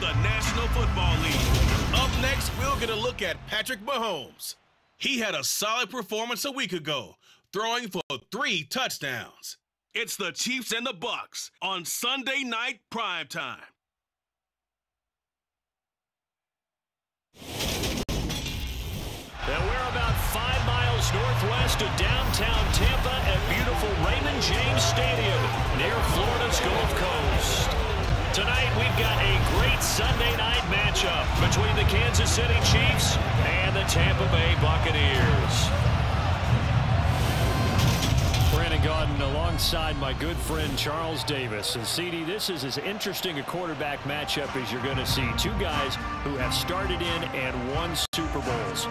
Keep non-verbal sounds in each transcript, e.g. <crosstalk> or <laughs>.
the National Football League. Up next, we'll get a look at Patrick Mahomes. He had a solid performance a week ago, throwing for three touchdowns. It's the Chiefs and the Bucs on Sunday night prime time. And we're about five miles northwest of downtown Tampa at beautiful Raymond James Stadium near Florida's Gulf Coast. Tonight we've got a great Sunday night matchup between the Kansas City Chiefs and the Tampa Bay Buccaneers. Brandon Gaudin alongside my good friend Charles Davis. And CD, this is as interesting a quarterback matchup as you're going to see. Two guys who have started in and won Super Bowls.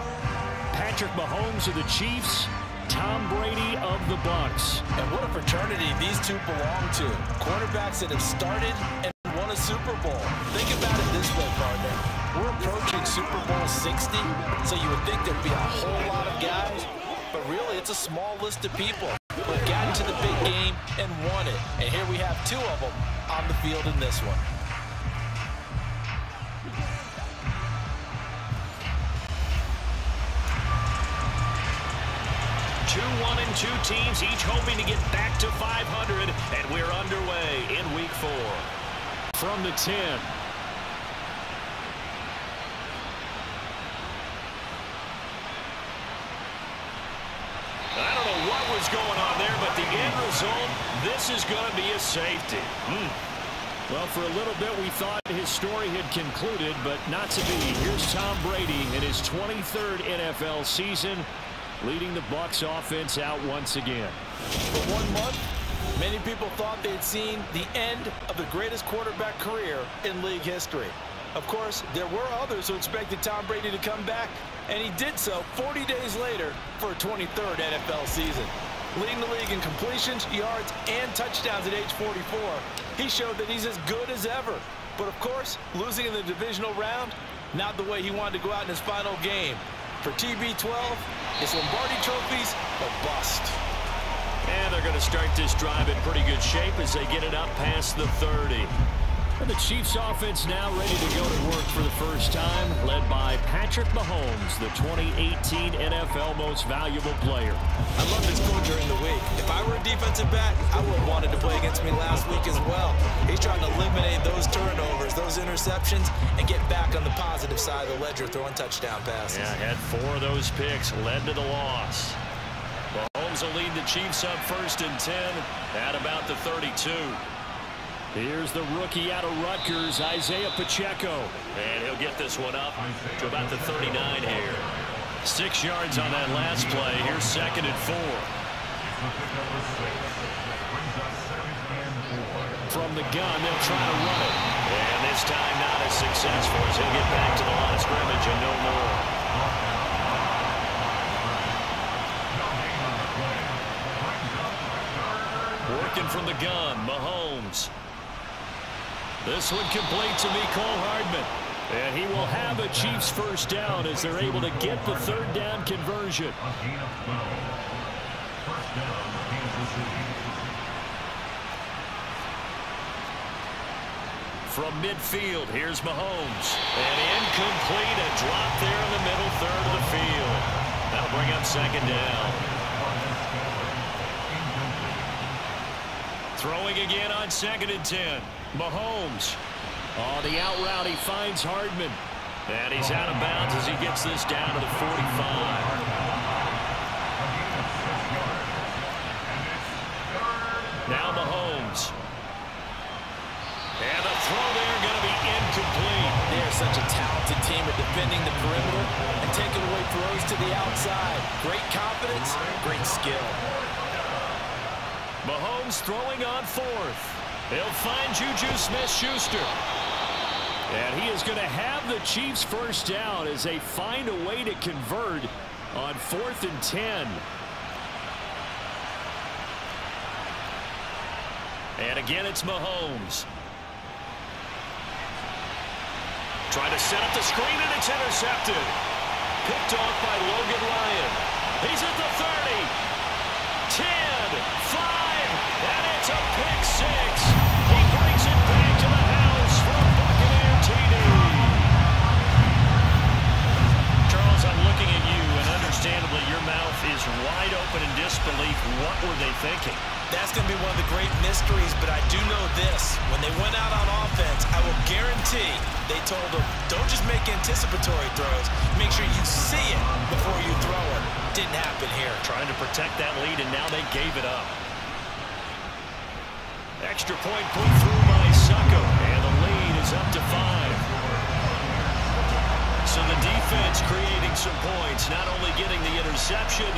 Patrick Mahomes of the Chiefs, Tom Brady of the Bucs. And what a fraternity these two belong to. Quarterbacks that have started and a Super Bowl. Think about it this way, partner. We're approaching Super Bowl 60, so you would think there'd be a whole lot of guys, but really it's a small list of people who got into the big game and won it. And here we have two of them on the field in this one. Two one and two teams, each hoping to get back to 500, and we're underway in week four. From the 10, I don't know what was going on there, but the end result, this is going to be a safety. Hmm. Well, for a little bit, we thought his story had concluded, but not to be. Here's Tom Brady in his 23rd NFL season, leading the Bucs offense out once again. For one month, many people thought they had seen the end of the greatest quarterback career in league history. Of course, there were others who expected Tom Brady to come back, and he did so 40 days later for a 23rd NFL season. Leading the league in completions, yards, and touchdowns at age 44, he showed that he's as good as ever. But of course, losing in the divisional round, not the way he wanted to go out in his final game. For TB12, his Lombardi trophies a bust. And they're going to start this drive in pretty good shape as they get it up past the 30. And the Chiefs offense now ready to go to work for the first time, led by Patrick Mahomes, the 2018 NFL Most Valuable Player. I love this quote during the week. If I were a defensive back, I would have wanted to play against me last week as well. He's trying to eliminate those turnovers, those interceptions, and get back on the positive side of the ledger throwing touchdown passes. Yeah, had four of those picks, led to the loss. Mahomes will lead the Chiefs up first and 10 at about the 32. Here's the rookie out of Rutgers, Isaiah Pacheco. And he'll get this one up to about the 39 here. Six yards on that last play. Here's second and four. From the gun, they'll try to run it. And this time not as successful as he'll get back to the line of scrimmage and no more. Working from the gun, Mahomes. This one complete to Mecole Hardman. And he will have a Chiefs first down as they're able to get the third down conversion. From midfield, here's Mahomes. And incomplete, a drop there in the middle third of the field. That'll bring up second down. Throwing again on second and 10. Mahomes. On the out route, he finds Hardman. And he's out of bounds as he gets this down to the 45. Now Mahomes. And the throw there going to be incomplete. They are such a talented team at defending the perimeter and taking away throws to the outside. Great confidence, great skill. Mahomes throwing on fourth. He'll find Juju Smith-Schuster. And he is going to have the Chiefs first down as they find a way to convert on fourth and 10. And again, it's Mahomes. Trying to set up the screen, and it's intercepted. Picked off by Logan Ryan. He's at the 30 to pick six. He brings it back to the house for Buccaneer TD. Charles, I'm looking at you, and understandably, your mouth is wide open in disbelief. What were they thinking? That's going to be one of the great mysteries, but I do know this. When they went out on offense, I will guarantee they told them, don't just make anticipatory throws. Make sure you see it before you throw it. Didn't happen here. Trying to protect that lead, and now they gave it up. Extra point put through by Succop, and the lead is up to five. So the defense creating some points, not only getting the interception,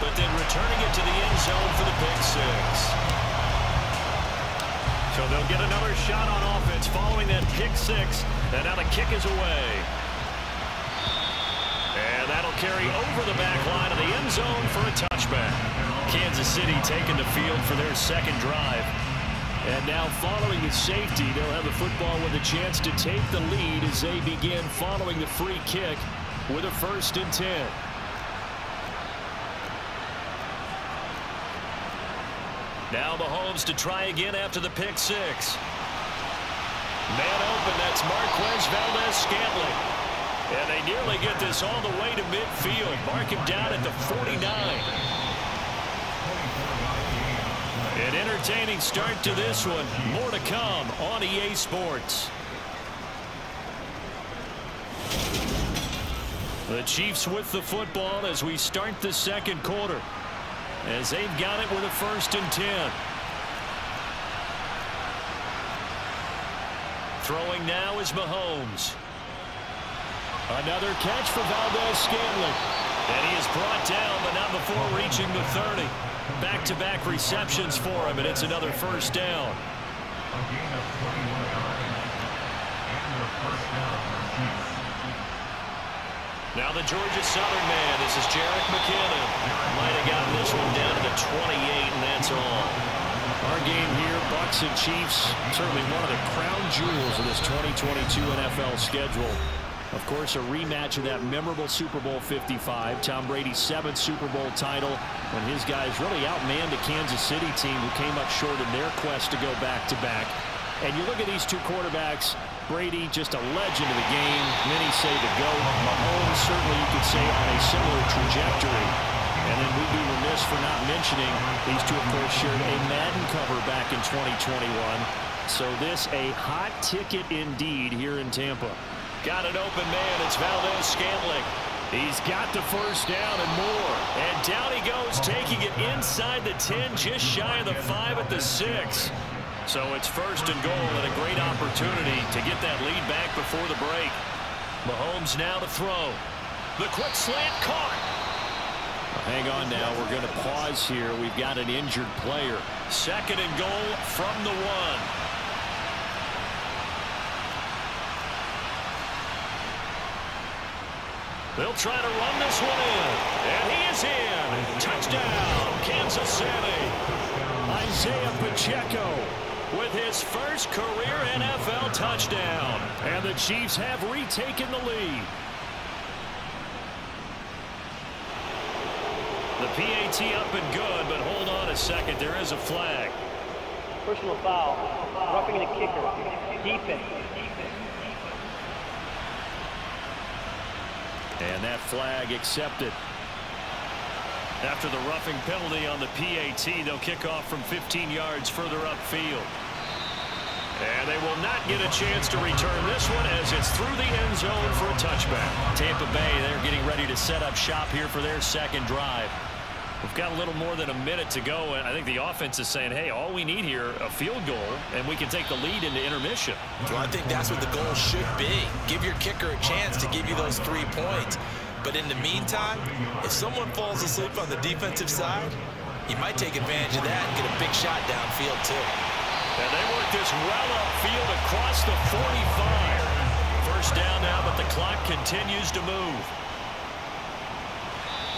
but then returning it to the end zone for the pick six. So they'll get another shot on offense following that pick six, and now the kick is away. And that'll carry over the back line of the end zone for a touchback. Kansas City taking the field for their second drive. And now following the safety, they'll have the football with a chance to take the lead as they begin following the free kick with a first and 10. Now Mahomes to try again after the pick six. Man open, that's Marquez Valdes-Scantling. And they nearly get this all the way to midfield. Mark him down at the 49. An entertaining start to this one. More to come on EA Sports. The Chiefs with the football as we start the second quarter as they've got it with a first and 10. Throwing now is Mahomes. Another catch for Valdes Scantling. And he is brought down, but not before reaching the 30. Back-to-back -back receptions for him, and it's another first down. Now the Georgia Southern man. This is Jerick McKinnon. Might have gotten this one down to the 28, and that's all. Our game here, Bucs and Chiefs, certainly one of the crown jewels of this 2022 NFL schedule. Of course, a rematch of that memorable Super Bowl 55, Tom Brady's seventh Super Bowl title, when his guys really outmanned the Kansas City team who came up short in their quest to go back-to-back. -back. And you look at these two quarterbacks, Brady, just a legend of the game. Many say the GOAT. Mahomes, certainly you could say on a similar trajectory. And then we'd be remiss for not mentioning these two, of course, shared a Madden cover back in 2021. So this a hot ticket indeed here in Tampa. Got an open man. It's Valdes-Scantling. He's got the first down and more. And down he goes, taking it inside the 10, just shy of the 5 at the 6. So it's first and goal and a great opportunity to get that lead back before the break. Mahomes now to throw. The quick slant caught. Hang on now. We're going to pause here. We've got an injured player. Second and goal from the one. They'll try to run this one in. And he is in. Touchdown, Kansas City. Isaiah Pacheco with his first career NFL touchdown. And the Chiefs have retaken the lead. The PAT up and good, but hold on a second. There is a flag. Personal foul. Roughing the kicker. Defense. And that flag accepted. After the roughing penalty on the PAT, they'll kick off from 15 yards further upfield. And they will not get a chance to return this one as it's through the end zone for a touchback. Tampa Bay, they're getting ready to set up shop here for their second drive. We've got a little more than a minute to go, and I think the offense is saying, hey, all we need here, a field goal, and we can take the lead into intermission. Well, I think that's what the goal should be. Give your kicker a chance to give you those three points. But in the meantime, if someone falls asleep on the defensive side, you might take advantage of that and get a big shot downfield, too. And they work this well upfield across the 45. First down now, but the clock continues to move.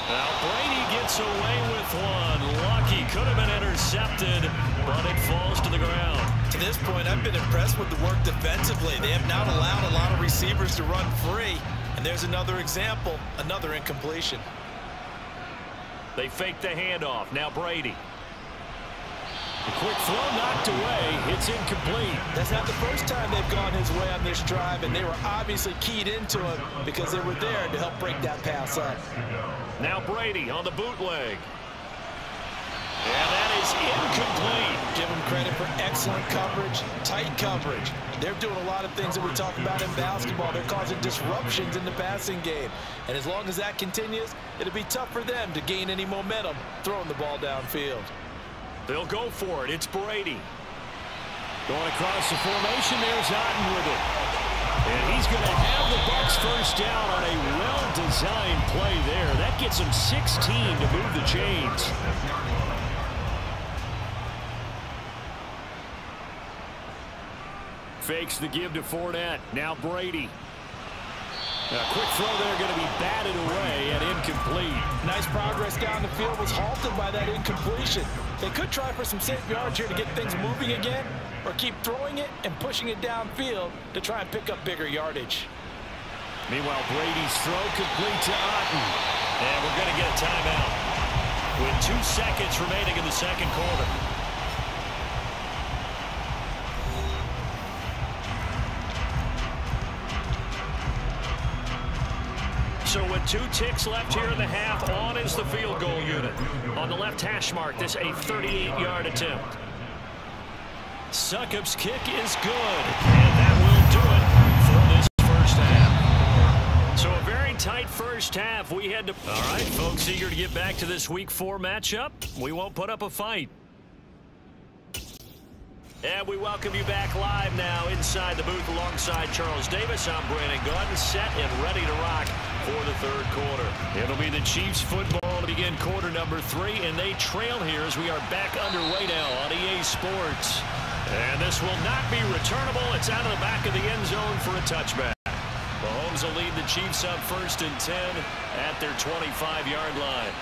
Now Brady gets away with one. Lucky could have been intercepted, but it falls to the ground. To this point, I've been impressed with the work defensively. They have not allowed a lot of receivers to run free. And there's another example, another incompletion. They fake the handoff. Now Brady. The quick throw knocked away. It's incomplete. That's not the first time they've gone his way on this drive, and they were obviously keyed into it because they were there to help break that pass up. Now Brady on the bootleg. And that is incomplete. Give them credit for excellent coverage, tight coverage. They're doing a lot of things that we talk about in basketball. They're causing disruptions in the passing game. And as long as that continues, it'll be tough for them to gain any momentum throwing the ball downfield. They'll go for it. It's Brady. Going across the formation, there's Otton with it. And he's going to have the Bucs first down on a well-designed play there. That gets him 16 to move the chains. Fakes the give to Fournette. Now Brady. A quick throw there going to be batted away and incomplete. Nice progress down the field was halted by that incompletion. They could try for some safe yards here to get things moving again or keep throwing it and pushing it downfield to try and pick up bigger yardage. Meanwhile, Brady's throw complete to Otton. And we're going to get a timeout with two seconds remaining in the second quarter. Two ticks left here in the half, on is the field goal unit. On the left hash mark, this a 38-yard attempt. Succop's kick is good, and that will do it for this first half. So a very tight first half. We had to... All right, folks, eager to get back to this Week 4 matchup. We won't put up a fight. And we welcome you back live now inside the booth alongside Charles Davis. I'm Brandon Gaudin, set and ready to rock for the third quarter. It'll be the Chiefs football to begin quarter number three, and they trail here as we are back underway now on EA Sports. And this will not be returnable. It's out of the back of the end zone for a touchback. Mahomes will lead the Chiefs up first and 10 at their 25-yard line.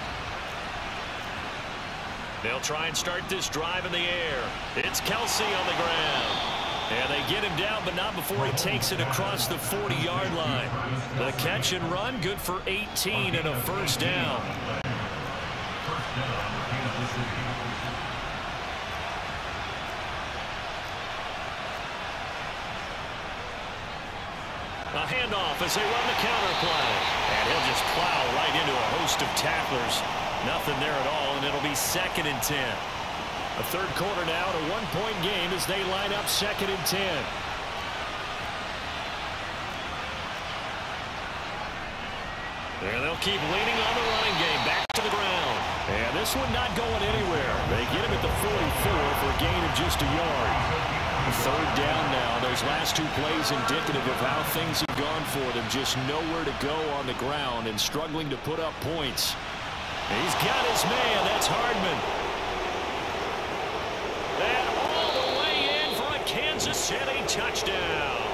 They'll try and start this drive in the air. It's Kelce on the ground. And they get him down, but not before he takes it across the 40-yard line. The catch and run, good for 18 and a first down. A handoff as they run the counter play. And he'll just plow right into a host of tacklers. Nothing there at all, and it'll be second and 10. A third quarter now, a one-point game as they line up second and 10. And they'll keep leaning on the running game back to the ground. And this one not going anywhere. They get him at the 44 for a gain of just a yard. Third down now. Those last two plays indicative of how things have gone for them. Just nowhere to go on the ground and struggling to put up points. He's got his man. That's Hardman. And all the way in for a Kansas City touchdown.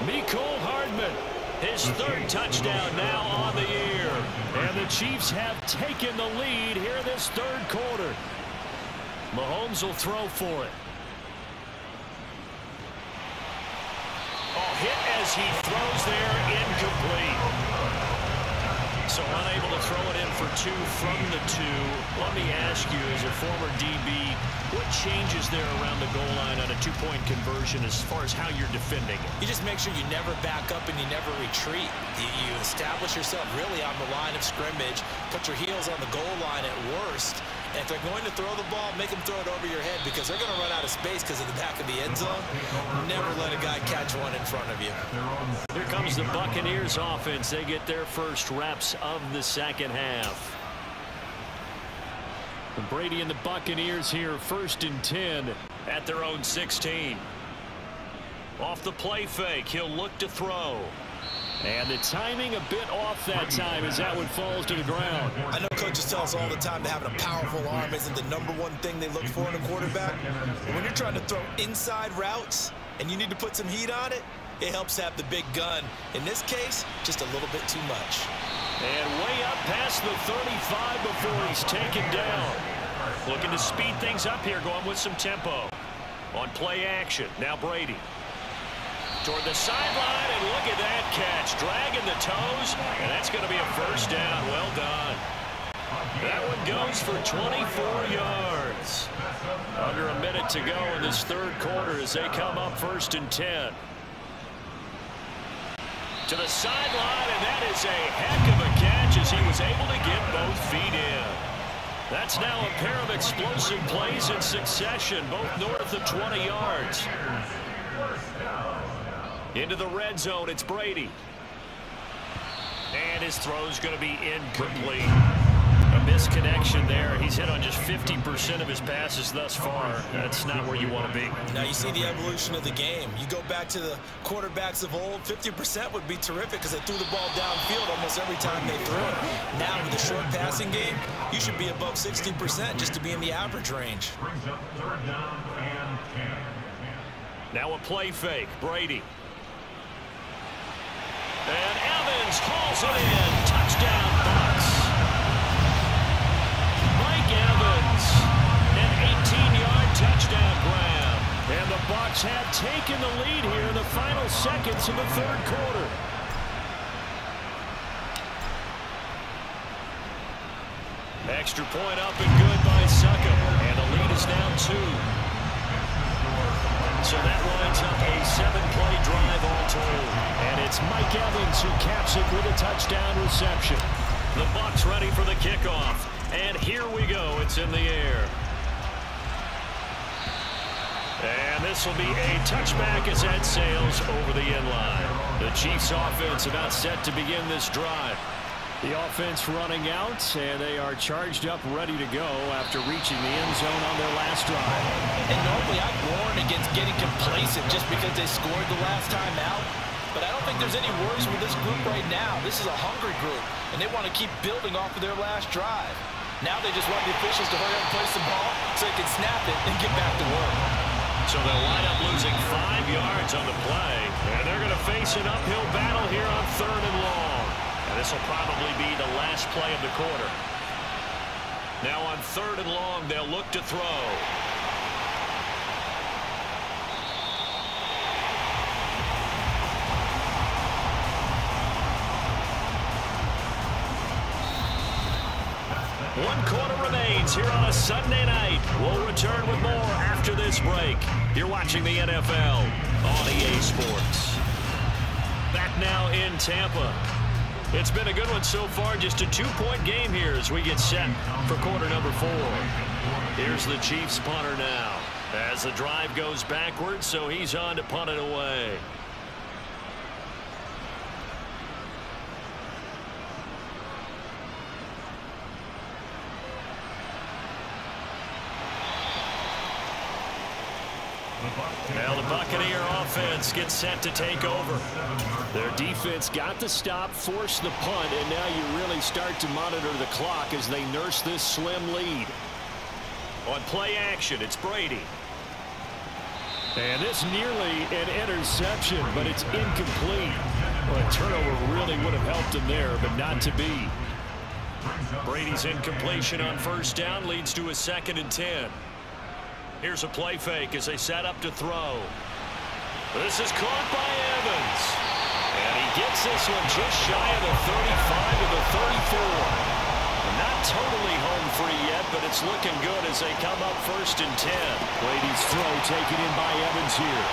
Mecole Hardman. His third touchdown now on the year. And the Chiefs have taken the lead here this third quarter. Mahomes will throw for it. Oh, hit as he throws there, incomplete. So unable to throw it in for two from the two. Let me ask you, as a former DB, what changes there around the goal line on a two-point conversion as far as how you're defending it? You just make sure you never back up and you never retreat. You, you establish yourself really on the line of scrimmage, put your heels on the goal line at worst, and if they're going to throw the ball, make them throw it over your head because they're going to run out of space because of the back of the end zone. Never let a guy catch one in front of you. Here comes the Buccaneers offense. They get their first reps of the second half. Brady and the Buccaneers here first and 10 at their own 16. Off the play fake, he'll look to throw. And the timing a bit off that time as that one falls to the ground. I know coaches tell us all the time that having a powerful arm isn't the number one thing they look for in a quarterback. But when you're trying to throw inside routes and you need to put some heat on it, it helps have the big gun. In this case, just a little bit too much. And way up past the 35 before he's taken down. Looking to speed things up here, going with some tempo. On play action, now Brady. Toward the sideline, and look at that catch. Dragging the toes, and that's going to be a first down. Well done. That one goes for 24 yards. Under a minute to go in this third quarter as they come up first and 10. To the sideline, and that is a heck of a catch as he was able to get both feet in. That's now a pair of explosive plays in succession, both north of 20 yards. Into the red zone, it's Brady. And his throw's going to be incomplete. A misconnection there. He's hit on just 50% of his passes thus far. That's not where you want to be. Now you see the evolution of the game. You go back to the quarterbacks of old, 50% would be terrific because they threw the ball downfield almost every time they threw it. Now with the short passing game, you should be above 60% just to be in the average range. Now a play fake. Brady. And Evans calls it in. Touchdown, Bucs. Mike Evans. An 18-yard touchdown grab. And the Bucs have taken the lead here in the final seconds of the third quarter. Extra point up and good by Succop. And the lead is now two. So that lines up a seven-play drive all told. And it's Mike Evans who caps it with a touchdown reception. The Bucs ready for the kickoff. And here we go. It's in the air. And this will be a touchback as that sails over the end line. The Chiefs offense about set to begin this drive. The offense running out, and they are charged up, ready to go after reaching the end zone on their last drive. And normally I warn against getting complacent just because they scored the last time out. But I don't think there's any worries with this group right now. This is a hungry group, and they want to keep building off of their last drive. Now they just want the officials to hurry up and place the ball so they can snap it and get back to work. So they'll line up losing five yards on the play, and they're going to face an uphill battle here on third and long. This will probably be the last play of the quarter. Now on third and long, they'll look to throw. One quarter remains here on a Sunday night. We'll return with more after this break. You're watching the NFL on EA Sports. Back now in Tampa. It's been a good one so far. Just a two-point game here as we get set for quarter number four. Here's the Chiefs punter now. As the drive goes backwards, so he's on to punt it away. Now the Buccaneer offense gets set to take over. Their defense got the stop, forced the punt, and now you really start to monitor the clock as they nurse this slim lead. On play action, it's Brady. And this nearly an interception, but it's incomplete. Well, a turnover really would have helped him there, but not to be. Brady's incompletion on first down leads to a second and 10. Here's a play fake as they set up to throw. This is caught by Evans. And he gets this one just shy of the 35 to the 34. Not totally home free yet, but it's looking good as they come up first and 10. Brady's throw taken in by Evans here.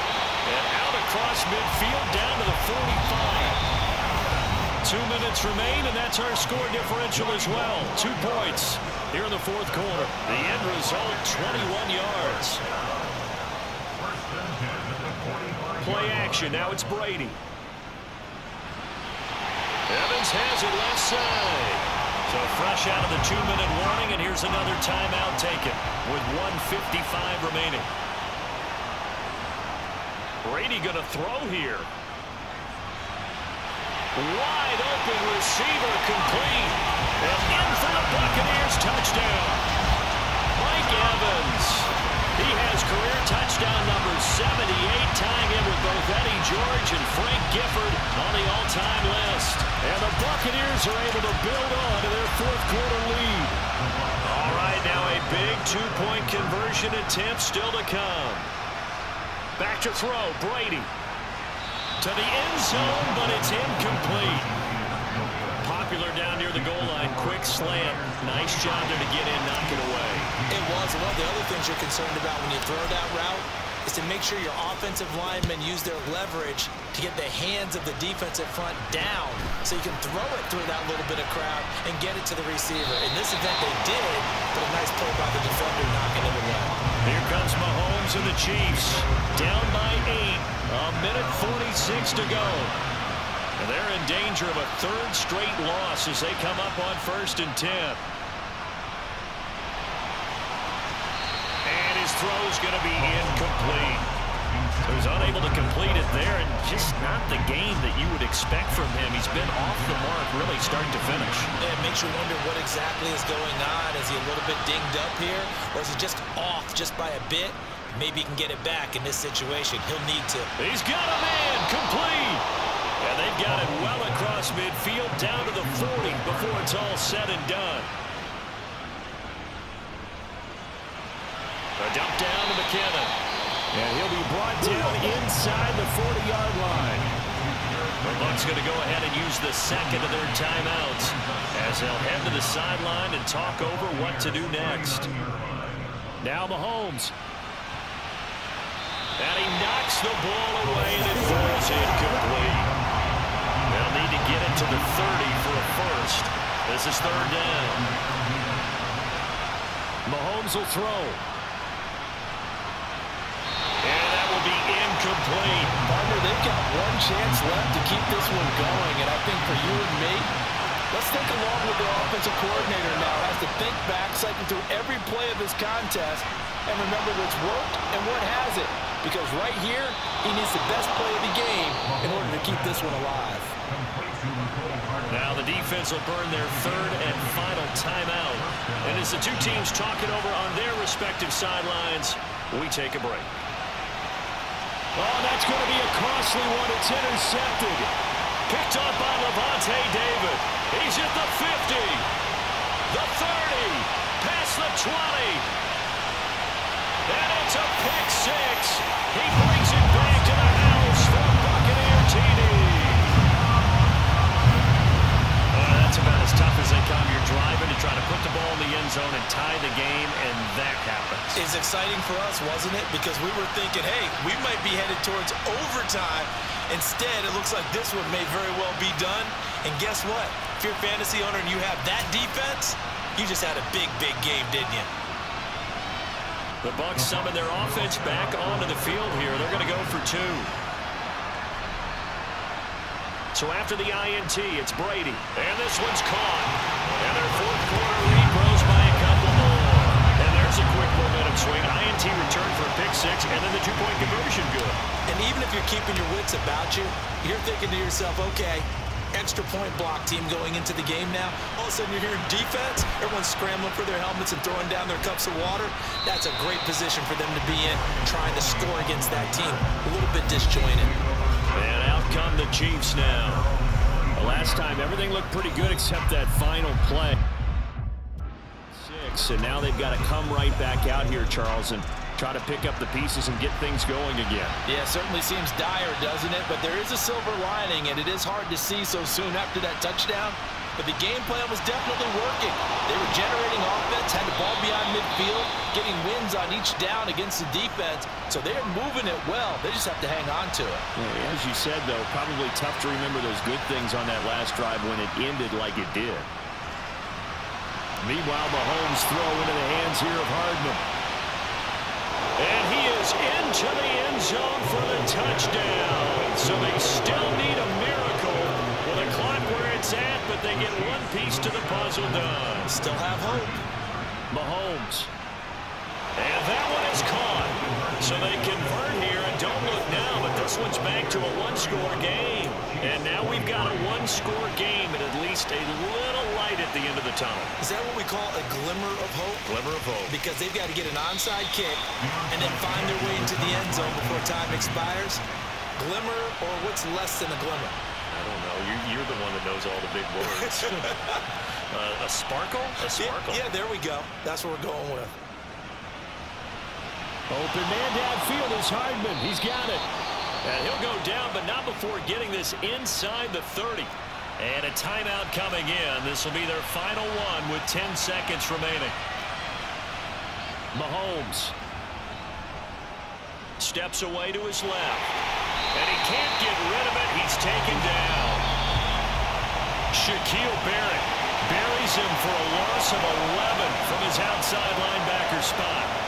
And out across midfield down to the 45. Two minutes remain, and that's our score differential as well. Two points here in the fourth quarter. The end result, 21 yards. Play action. Now it's Brady. Evans has it left side. So fresh out of the two-minute warning, and here's another timeout taken with 155 remaining. Brady going to throw here. Wide open receiver complete. And in for the Buccaneers touchdown. Mike Evans. He has career touchdown number 78, tying in with both Eddie George and Frank Gifford on the all-time list. And the Buccaneers are able to build on to their fourth quarter lead. All right, now a big two-point conversion attempt still to come. Back to throw, Brady to the end zone, but it's incomplete. Popular down near the goal line. Quick slant. Nice job there to get in, knock it away. It was. One of the other things you're concerned about when you throw that route is to make sure your offensive linemen use their leverage to get the hands of the defensive front down so you can throw it through that little bit of crowd and get it to the receiver. In this event, they did, but a nice play by the defender knocking it away. Here comes Mahomes and the Chiefs. Down by eight. A minute 46 to go. And they're in danger of a third straight loss as they come up on first and ten. And his throw's going to be incomplete. So he's unable to complete it there, and just not the game that you would expect from him. He's been off the mark really start to finish. Yeah, it makes you wonder what exactly is going on. Is he a little bit dinged up here, or is he just off just by a bit? Maybe he can get it back in this situation. He'll need to. He's got a man complete. Got it well across midfield down to the 40 before it's all said and done. A dump down to McKinnon. And he'll be brought down inside the 40-yard line. The Bucs going to go ahead and use the second of their timeouts as they'll head to the sideline and talk over what to do next. Now Mahomes. And he knocks the ball away and it falls incomplete. This is third down. Mahomes will throw. And that will be incomplete. Partner, they've got one chance left to keep this one going, and I think for you and me, let's think along with the offensive coordinator now has to think back, cycle through every play of this contest, and remember what's worked and what hasn't. Because right here, he needs the best play of the game in order to keep this one alive. Now the defense will burn their third and final timeout. And as the two teams talk it over on their respective sidelines, we take a break. Oh, that's going to be a costly one. It's intercepted. Picked up by Lavonte David. He's at the 50. The 30. Past the 20. And it's a pick six. He brings as tough as they come. You're driving to try to put the ball in the end zone and tie the game, and that happens. It's exciting for us, wasn't it? Because we were thinking, hey, we might be headed towards overtime. Instead, it looks like this one may very well be done. And guess what? If you're a fantasy owner and you have that defense, you just had a big, big game, didn't you? The Bucs summon their offense back onto the field here. They're going to go for two. So after the INT, it's Brady. And this one's caught. Even if you're keeping your wits about you, you're thinking to yourself, okay, extra point block team going into the game now. All of a sudden you're hearing defense. Everyone's scrambling for their helmets and throwing down their cups of water. That's a great position for them to be in, trying to score against that team. A little bit disjointed. And out come the Chiefs now. The last time, everything looked pretty good except that final play. Six, and now they've got to come right back out here, Charles, and try to pick up the pieces and get things going again. Yeah, certainly seems dire, doesn't it? But there is a silver lining, and it is hard to see so soon after that touchdown. But the game plan was definitely working. They were generating offense, had the ball beyond midfield, getting wins on each down against the defense. So they're moving it well. They just have to hang on to it. Yeah, as you said, though, probably tough to remember those good things on that last drive when it ended like it did. Meanwhile, Mahomes throw into the hands here of Hardman. And he is into the end zone for the touchdown. So they still need a miracle with a clock where it's at, but they get one piece to the puzzle done. Still have hope. Mahomes. And that one is caught. So they convert here, and don't look now, but this one's back to a one-score game. And now we've got a one-score game and at least a little light at the end of the tunnel. Is that what we call a glimmer of hope? Glimmer of hope. Because they've got to get an onside kick and then find their way into the end zone before time expires. Glimmer or what's less than a glimmer? I don't know. You're, you're the one that knows all the big words. <laughs> uh, a sparkle? A sparkle. Yeah, yeah, there we go. That's what we're going with. Open man downfield is Hardman. He's got it. And he'll go down, but not before getting this inside the 30. And a timeout coming in. This will be their final one with 10 seconds remaining. Mahomes steps away to his left. And he can't get rid of it. He's taken down. Shaquille Barrett buries him for a loss of 11 from his outside linebacker spot.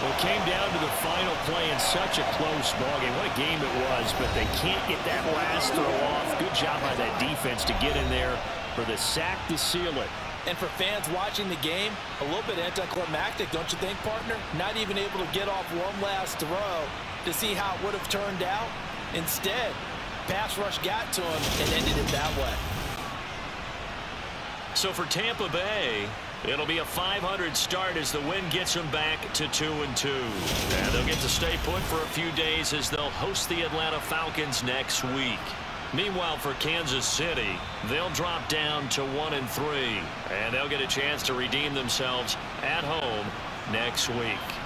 Well, it came down to the final play in such a close ballgame. What a game it was, but they can't get that last throw off. Good job by that defense to get in there for the sack to seal it. And for fans watching the game, a little bit anticlimactic, don't you think, partner? Not even able to get off one last throw to see how it would have turned out. Instead, pass rush got to him and ended it that way. So for Tampa Bay, it'll be a 500 start as the win gets them back to 2 and 2. And they'll get to stay put for a few days as they'll host the Atlanta Falcons next week. Meanwhile, for Kansas City, they'll drop down to 1 and 3, and they'll get a chance to redeem themselves at home next week.